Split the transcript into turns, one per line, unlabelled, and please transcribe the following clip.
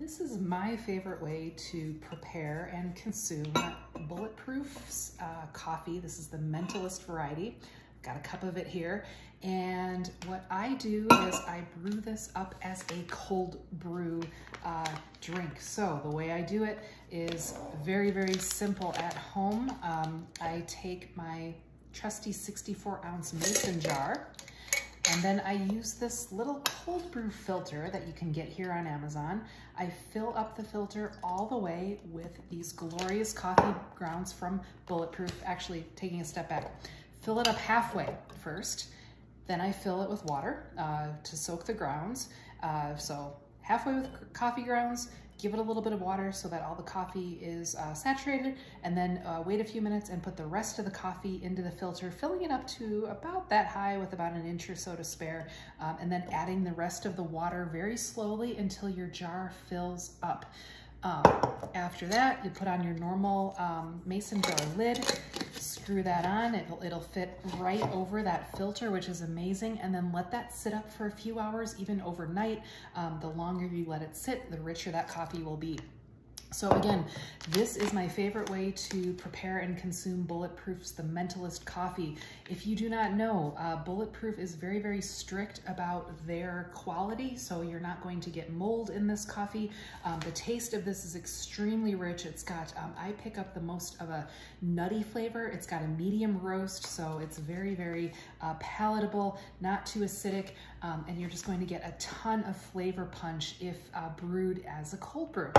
This is my favorite way to prepare and consume Bulletproof's uh, coffee. This is the Mentalist variety. Got a cup of it here. And what I do is I brew this up as a cold brew uh, drink. So the way I do it is very, very simple at home. Um, I take my trusty 64 ounce mason jar and then I use this little cold brew filter that you can get here on Amazon. I fill up the filter all the way with these glorious coffee grounds from Bulletproof, actually taking a step back. Fill it up halfway first, then I fill it with water uh, to soak the grounds. Uh, so halfway with coffee grounds, give it a little bit of water so that all the coffee is uh, saturated, and then uh, wait a few minutes and put the rest of the coffee into the filter, filling it up to about that high with about an inch or so to spare, um, and then adding the rest of the water very slowly until your jar fills up. Um, after that, you put on your normal um, mason jar lid, screw that on, it'll, it'll fit right over that filter, which is amazing, and then let that sit up for a few hours, even overnight. Um, the longer you let it sit, the richer that coffee will be. So again, this is my favorite way to prepare and consume Bulletproof's The Mentalist Coffee. If you do not know, uh, Bulletproof is very, very strict about their quality, so you're not going to get mold in this coffee. Um, the taste of this is extremely rich. It's got, um, I pick up the most of a nutty flavor. It's got a medium roast, so it's very, very uh, palatable, not too acidic, um, and you're just going to get a ton of flavor punch if uh, brewed as a cold brew.